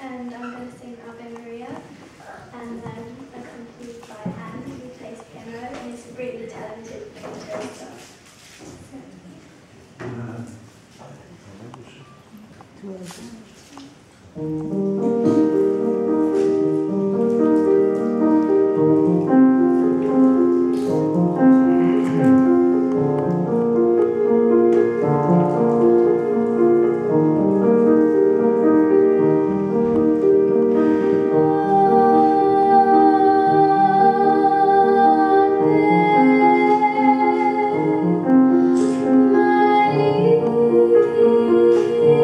and I'm going to sing Ave Maria, and then accompanied by Anne, who plays piano and is a really talented painter. So. Ooh.